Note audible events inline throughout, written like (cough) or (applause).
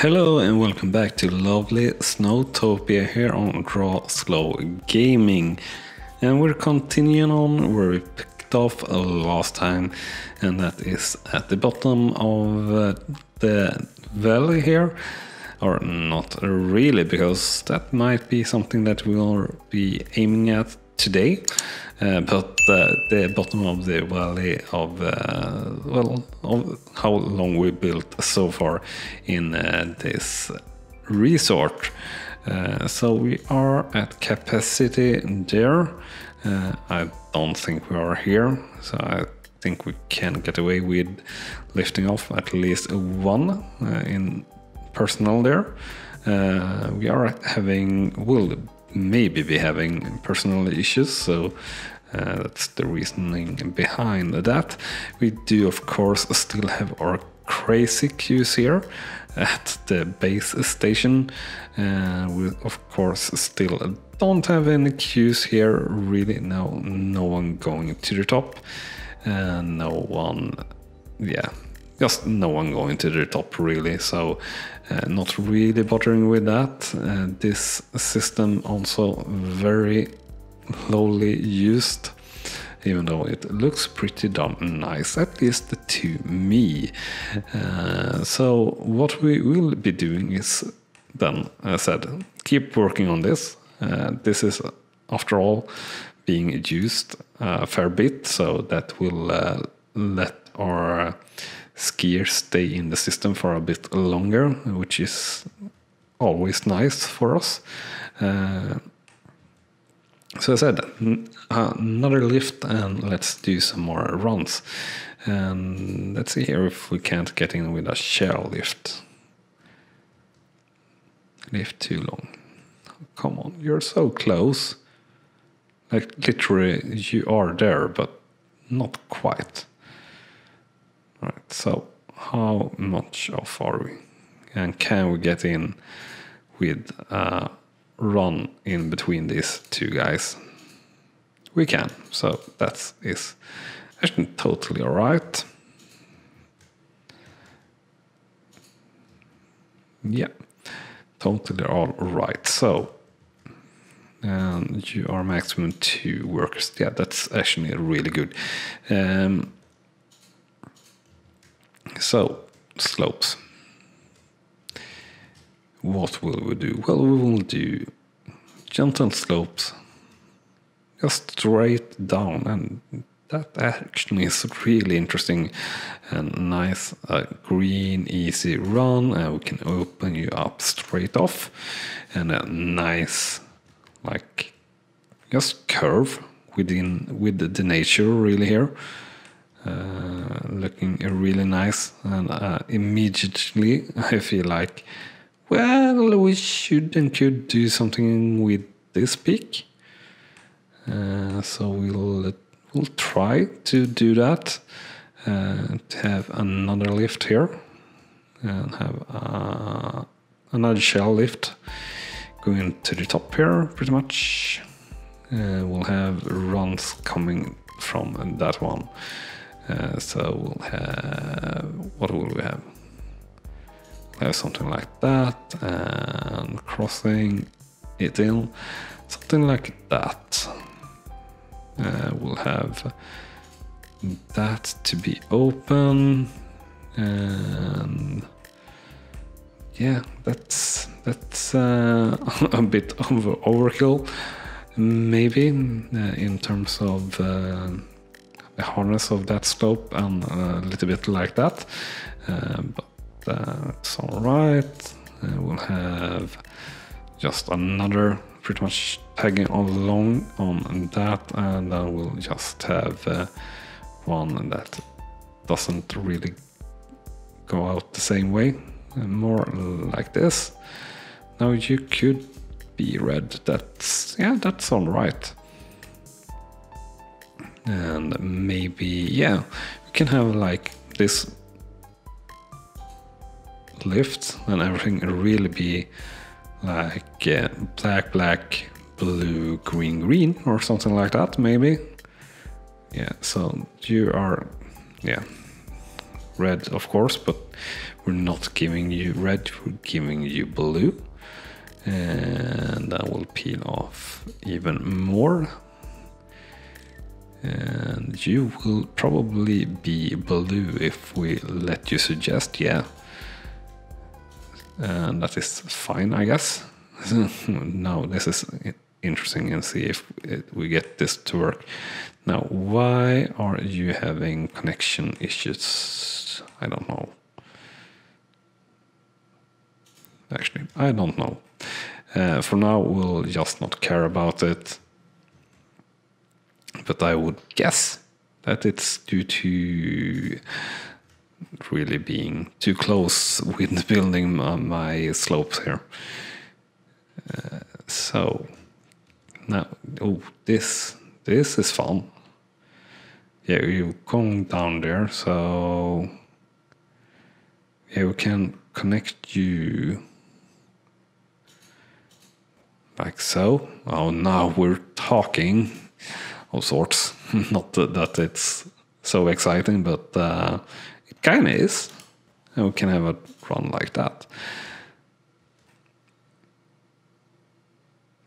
Hello and welcome back to lovely Snowtopia here on Raw Slow Gaming. And we're continuing on where we picked off last time, and that is at the bottom of uh, the valley here. Or not really, because that might be something that we'll be aiming at today. Uh, but uh, the bottom of the valley of uh, well of how long we built so far in uh, this resort. Uh, so we are at capacity there. Uh, I don't think we are here, so I think we can get away with lifting off at least one in personnel there. we are having will maybe be having personal issues, so uh, that's the reasoning behind that. We do, of course, still have our crazy queues here at the base station. Uh, we, of course, still don't have any queues here, really. No, no one going to the top, and no one, yeah, just no one going to the top really so uh, not really bothering with that. Uh, this system also very lowly used even though it looks pretty damn nice at least to me. Uh, so what we will be doing is then as i said keep working on this. Uh, this is after all being used a fair bit so that will uh, let our skiers stay in the system for a bit longer, which is always nice for us. Uh, so I said, another lift and let's do some more runs. And let's see here if we can't get in with a chair lift. Lift too long. Come on, you're so close. Like literally, you are there, but not quite. Right, so how much off are we? And can we get in with a run in between these two guys? We can, so that is actually totally alright. Yeah, totally all right. So, and you are maximum two workers. Yeah, that's actually really good. Um, so, slopes. What will we do? Well, we will do gentle slopes, just straight down, and that actually is really interesting and nice. A green, easy run, and we can open you up straight off, and a nice, like, just curve within with the nature really here. Uh, looking really nice and uh, immediately (laughs) I feel like well we should and could do something with this peak? Uh, so we'll we'll try to do that uh, to have another lift here and have uh, another chair lift going to the top here pretty much. We'll have runs coming from that one uh, so we'll have, what will we have? We'll have something like that and crossing it in, something like that. Uh, we'll have that to be open and yeah that's that's uh, (laughs) a bit of overkill maybe uh, in terms of uh, harness of that slope and a little bit like that. Uh, but that's all right. Uh, we'll have just another pretty much tagging along on that and then we'll just have uh, one that doesn't really go out the same way more like this now you could be red that's yeah that's all right and maybe yeah we can have like this lift and everything really be like uh, black black blue green green or something like that maybe yeah so you are yeah red, of course, but we're not giving you red, we're giving you blue. And that will peel off even more. And you will probably be blue if we let you suggest, yeah. And that is fine, I guess. (laughs) now this is interesting and see if we get this to work. Now, why are you having connection issues? I don't know. Actually, I don't know. Uh, for now, we'll just not care about it. But I would guess that it's due to really being too close with building my slopes here. Uh, so now, oh, this this is fun. Yeah, you come down there, so yeah, we can connect you like so. Oh, now we're talking of sorts. (laughs) Not that it's so exciting, but uh, it kind of is. And we can have a run like that. (laughs)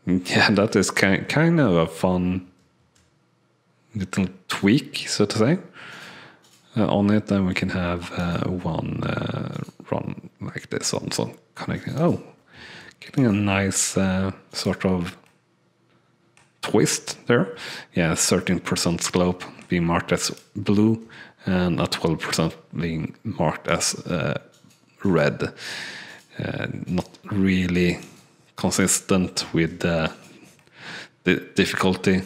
Yeah, that is kind kind of a fun little tweak, so to say, uh, on it. Then we can have uh, one uh, run like this also connecting. Oh, getting a nice uh, sort of twist there. Yeah, 13% slope being marked as blue and a 12% being marked as uh, red. Uh, not really consistent with the, the difficulty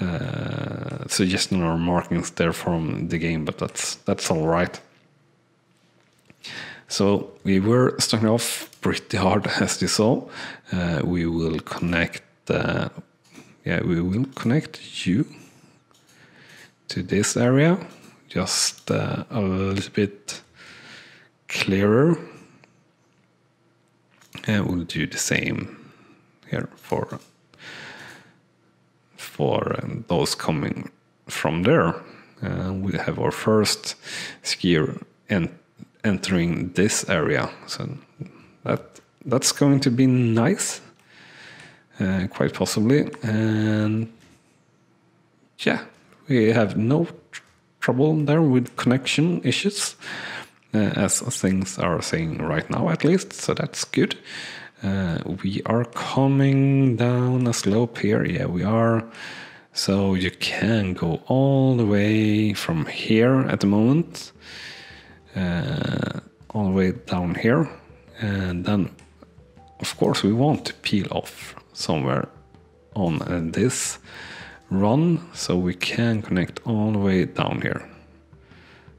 uh, suggestion or markings there from the game, but that's that's all right. So we were starting off pretty hard, (laughs) as you saw. Uh, we will connect. Uh, yeah, we will connect you to this area, just uh, a little bit clearer. And we'll do the same here for for um, those coming from there. Uh, we have our first skier en entering this area, so that that's going to be nice, uh, quite possibly. And yeah, we have no tr trouble there with connection issues, uh, as things are saying right now, at least. So that's good. Uh, we are coming down a slope here. Yeah, we are. So you can go all the way from here at the moment, uh, all the way down here. And then, of course, we want to peel off somewhere on this run so we can connect all the way down here.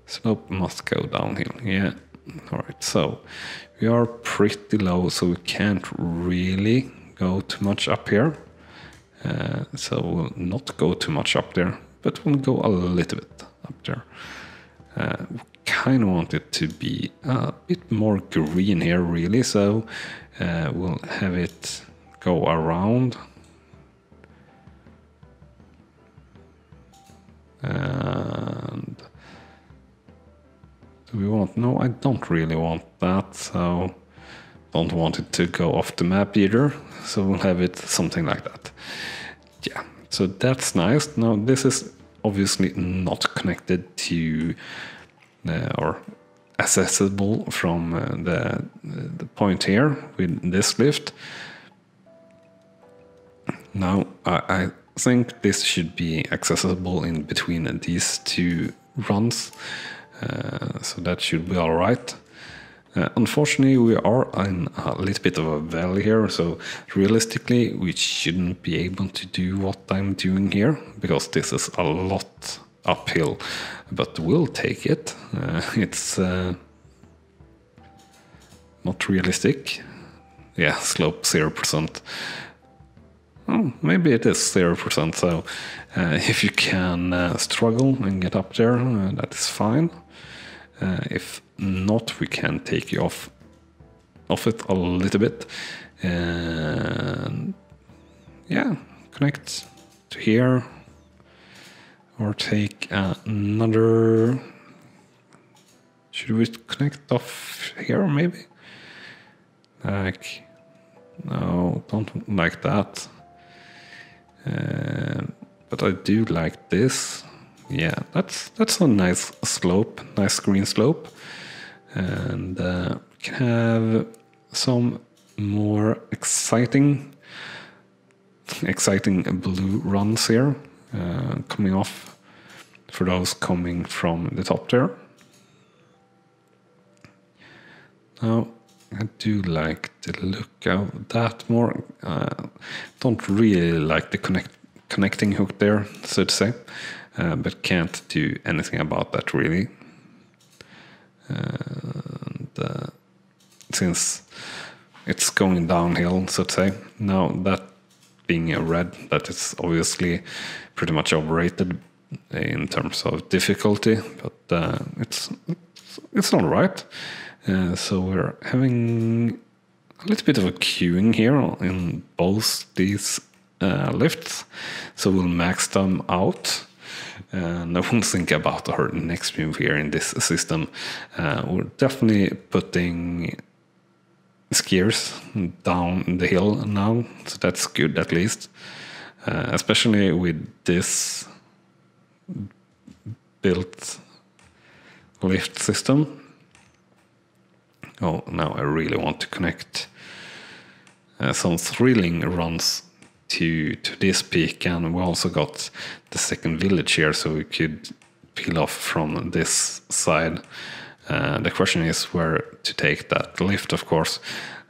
Slope must go downhill. Yeah. All right. So we are pretty low, so we can't really go too much up here. Uh, so we'll not go too much up there, but we'll go a little bit up there. Uh, kind of want it to be a bit more green here, really, so uh, we'll have it go around. And do we want? No, I don't really want that. So don't want it to go off the map either. So we'll have it something like that. Yeah, so that's nice. Now this is obviously not connected to uh, or accessible from uh, the, the point here with this lift. Now I, I think this should be accessible in between these two runs. Uh, so that should be all right. Uh, unfortunately, we are in a little bit of a valley here, so realistically, we shouldn't be able to do what I'm doing here because this is a lot uphill. But we'll take it. Uh, (laughs) it's uh, not realistic. Yeah, slope zero percent. Oh, maybe it is 0%. So uh, if you can uh, struggle and get up there, uh, that is fine. Uh, if not, we can take you off, off it a little bit. And yeah, connect to here. Or take another should we connect off here maybe? Like, no, don't like that. Uh, but I do like this. Yeah, that's that's a nice slope, nice green slope, and uh, can have some more exciting, exciting blue runs here uh, coming off for those coming from the top there. Now, I do like the look of that more. Uh, don't really like the connect connecting hook there, so to say, uh, but can't do anything about that really. And uh, since it's going downhill, so to say, now that being a red, that is obviously pretty much overrated in terms of difficulty, but uh, it's it's all right. Uh, so we're having a little bit of a queuing here in both these uh, lifts. So we'll max them out. And I won't think about our next move here in this system. Uh, we're definitely putting skiers down the hill now, so that's good at least. Uh, especially with this built lift system Oh, now I really want to connect uh, some thrilling runs to to this peak, and we also got the second village here, so we could peel off from this side. Uh, the question is where to take that lift, of course.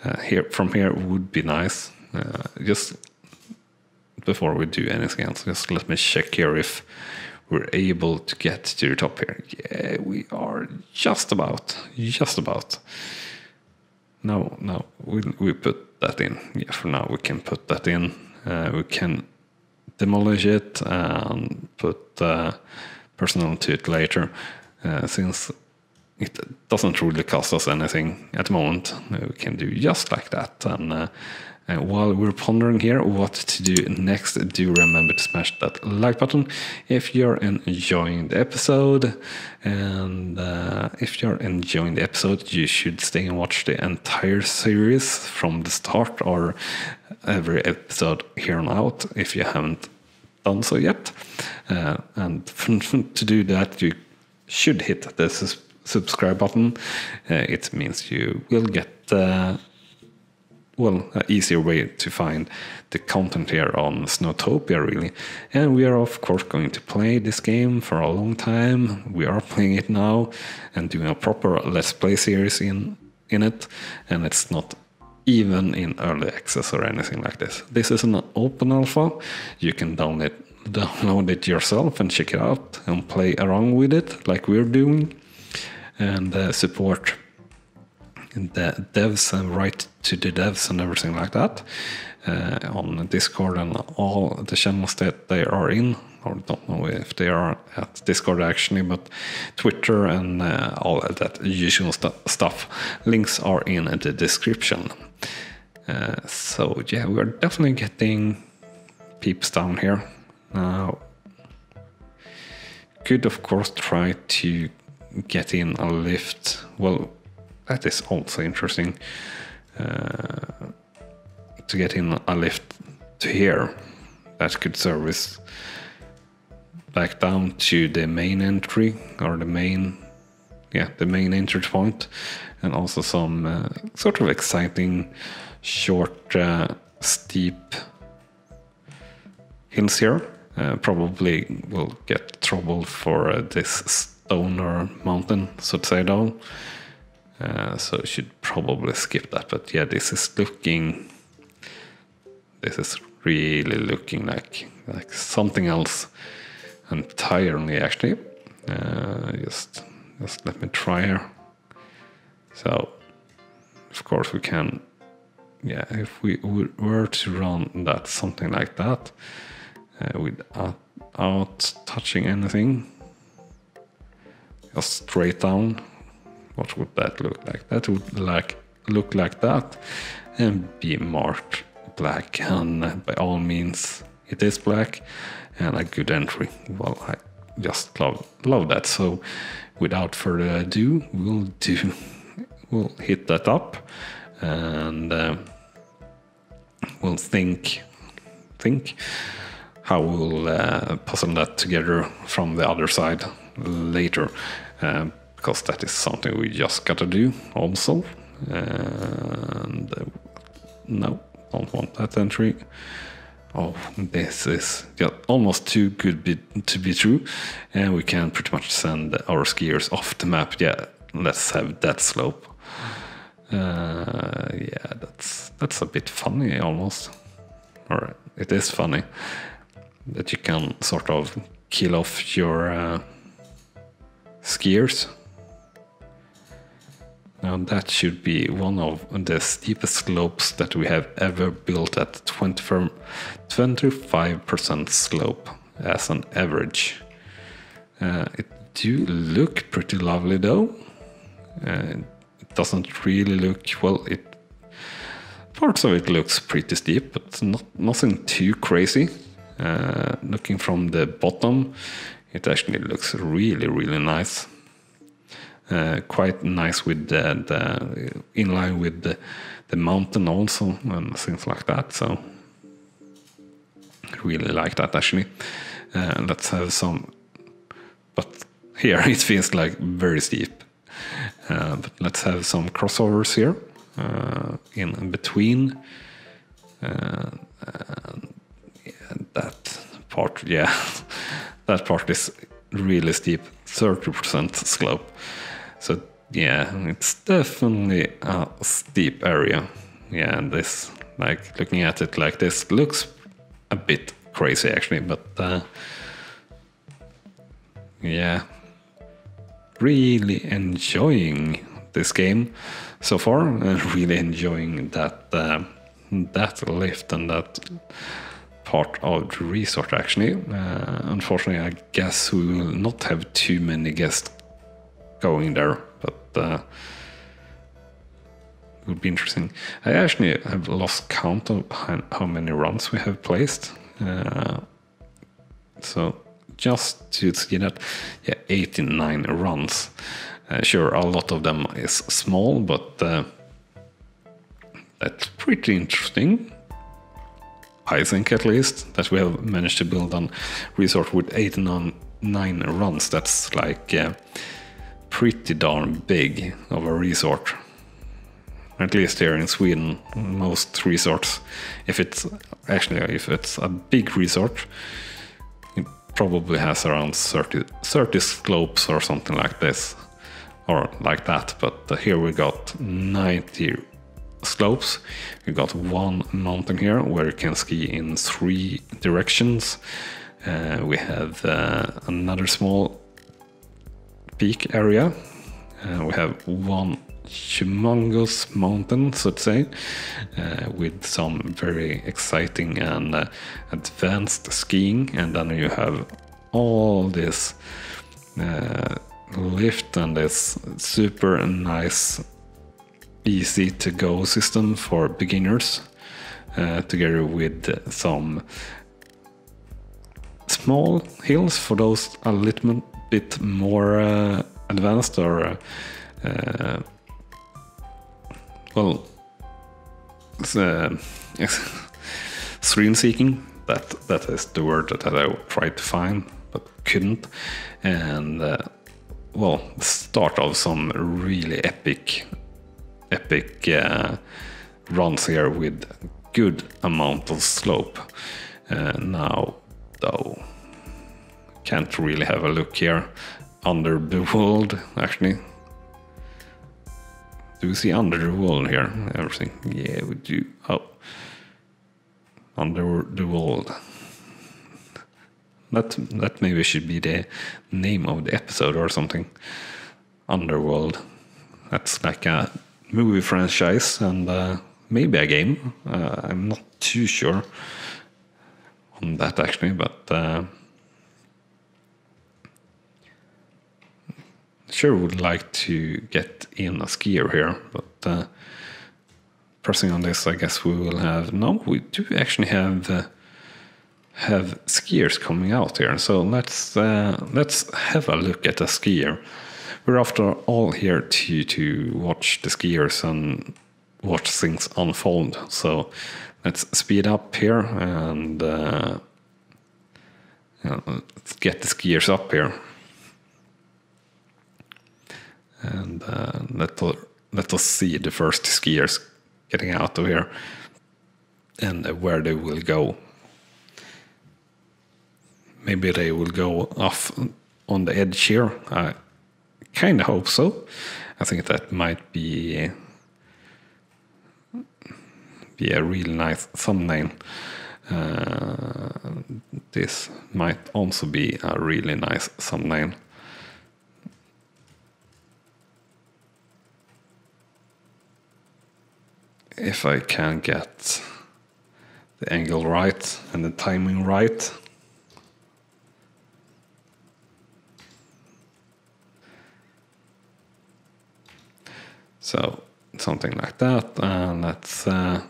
Uh, here from here would be nice. Uh, just before we do anything else, just let me check here if we're able to get to the top here. Yeah, we are just about, just about. No, no, we we put that in. Yeah, for now we can put that in. Uh, we can demolish it and put uh, personnel to it later, uh, since it doesn't really cost us anything at the moment. We can do just like that, and uh, while we're pondering here what to do next, do remember to smash that like button if you're enjoying the episode. And uh, if you're enjoying the episode, you should stay and watch the entire series from the start or every episode here on out if you haven't done so yet. Uh, and (laughs) to do that, you should hit the subscribe button. Uh, it means you will get uh, well, an easier way to find the content here on Snowtopia, really. And we are, of course, going to play this game for a long time. We are playing it now and doing a proper Let's Play series in, in it. And it's not even in early access or anything like this. This is an open alpha. You can download, (laughs) download it yourself and check it out and play around with it like we're doing. And uh, support the devs and write to the devs and everything like that uh, on Discord and all the channels that they are in. Or don't know if they are at Discord actually, but Twitter and uh, all that usual st stuff. Links are in the description. Uh, so yeah, we're definitely getting peeps down here. Now, could of course try to get in a lift. Well, that is also interesting uh, to get in a lift to here. That could service back down to the main entry or the main yeah the main entry point and also some uh, sort of exciting short uh, steep hills here. Uh, probably will get trouble for uh, this stoner mountain so to say though uh, so I should probably skip that. But yeah, this is looking. This is really looking like like something else entirely actually. Uh, just just let me try here. So of course we can. Yeah, if we were to run that something like that uh, without touching anything, just straight down what would that look like? That would like look like that and be marked black. And by all means, it is black and a good entry. Well, I just love love that. So without further ado, we'll do we'll hit that up and uh, we'll think think how we'll uh, puzzle that together from the other side later uh, because that is something we just gotta do also. And uh, no don't want that entry. Oh this is almost too good be, to be true. And we can pretty much send our skiers off the map. Yeah let's have that slope. Uh, yeah that's that's a bit funny almost. Or it is funny that you can sort of kill off your uh, skiers now that should be one of the steepest slopes that we have ever built at 25% slope as an average. Uh, it do look pretty lovely though. Uh, it doesn't really look well. It parts of it looks pretty steep, but not nothing too crazy. Uh, looking from the bottom, it actually looks really really nice. Uh, quite nice with the, the in line with the, the mountain also and things like that. So really like that actually. Uh, let's have some, but here (laughs) it feels like very steep. Uh, but let's have some crossovers here uh, in between. Uh, yeah, that part, yeah, (laughs) that part is really steep, 30% slope. So yeah, it's definitely a steep area. Yeah, and this, like looking at it like this, looks a bit crazy actually, but uh, yeah, really enjoying this game so far, (laughs) and really enjoying that uh, that lift and that part of the resort actually. Uh, unfortunately, I guess we will not have too many guests going there, but uh, it would be interesting. I actually have lost count of how many runs we have placed. Uh, so just to see that, yeah, 89 runs. Uh, sure, a lot of them is small, but uh, that's pretty interesting. I think at least that we have managed to build a resort with 89 runs. That's like uh, pretty darn big of a resort. At least here in Sweden, most resorts, if it's actually if it's a big resort, it probably has around 30, 30 slopes or something like this, or like that. But here we got 90 slopes. We got one mountain here where you can ski in three directions. Uh, we have uh, another small peak area. Uh, we have one humongous mountain, so to say, uh, with some very exciting and uh, advanced skiing, and then you have all this uh, lift and this super nice, easy to go system for beginners, uh, together with some small hills for those a little bit more uh, advanced or uh, well uh, stream (laughs) seeking. That that is the word that I tried to find but couldn't. And uh, well start of some really epic epic uh, runs here with good amount of slope. Uh, now though can't really have a look here under the world actually. Do we see under the world here? Everything. Yeah we do. Oh. Under the world. That that maybe should be the name of the episode or something. Underworld. That's like a movie franchise and uh, maybe a game. Uh, i'm not too sure on that actually but uh, sure would like to get in a skier here, but uh, pressing on this, I guess we will have. No, we do actually have uh, have skiers coming out here. So let's uh, let's have a look at a skier we're after all here to to watch the skiers and watch things unfold. So let's speed up here and uh, let's get the skiers up here. And uh, let, let us see the first skiers getting out of here and where they will go. Maybe they will go off on the edge here. I kind of hope so. I think that might be be a real nice thumbnail. Uh, this might also be a really nice thumbnail. If I can get the angle right and the timing right. So something like that, and let's uh,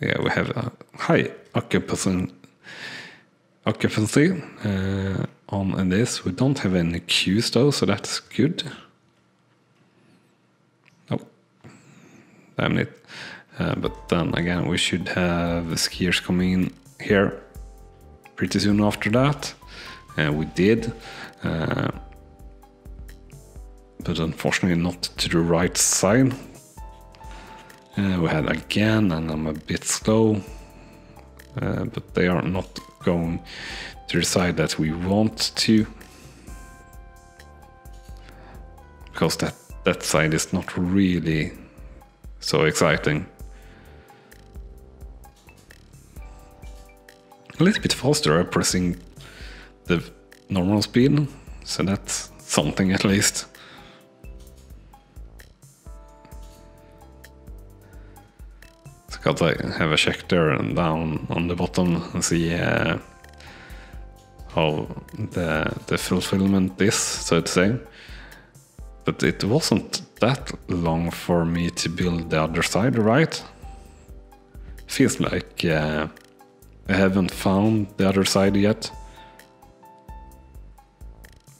yeah, we have a high occupancy occupancy uh, on this. We don't have any queues though, so that's good. Damn it! Uh, but then again, we should have the skiers coming in here pretty soon after that. Uh, we did, uh, but unfortunately not to the right side. Uh, we had again, and I'm a bit slow, but they are not going to the side that we want to. Because that, that side is not really so exciting. A little bit faster, pressing the normal speed, so that's something at least. got to have a check there and down on the bottom and see uh, how the the fulfillment is, so to say. But it wasn't that long for me to build the other side, right? Feels like uh, I haven't found the other side yet.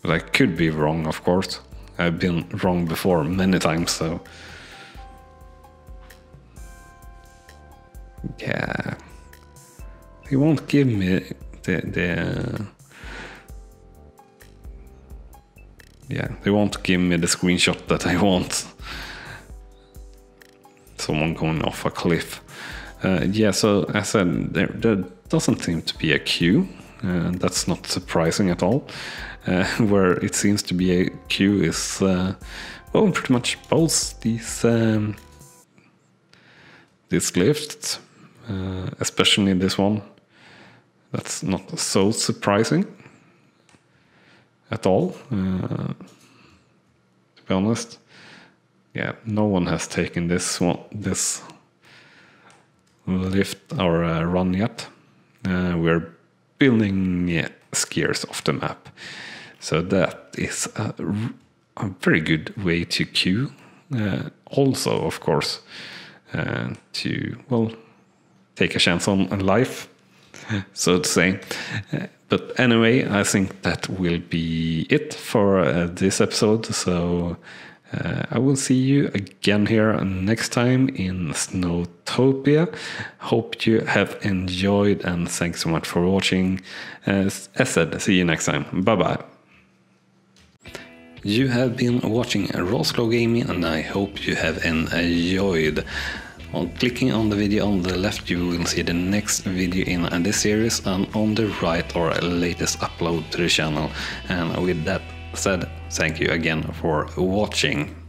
But I could be wrong, of course. I've been wrong before many times, so yeah, they won't give me the the yeah they won't give me the screenshot that I want. Someone going off a cliff. Uh, yeah, so as I said, there, there doesn't seem to be a queue. Uh, that's not surprising at all. Uh, (laughs) where it seems to be a queue is, uh, well, pretty much both these um, these lifts uh, especially this one. That's not so surprising at all, uh, to be honest. Yeah, no one has taken this one, this lift or uh, run yet. Uh, we're building yeah, skiers off the map, so that is a, a very good way to queue. Uh, also, of course, uh, to well take a chance on, life, (laughs) so to say. But anyway, I think that will be it for uh, this episode. So uh, I will see you again here next time in Snowtopia. Hope you have enjoyed and thanks so much for watching. As, as said, see you next time. Bye bye. You have been watching Slow Gaming and I hope you have enjoyed. On clicking on the video on the left you will see the next video in this series and on the right our latest upload to the channel. And with that said, thank you again for watching.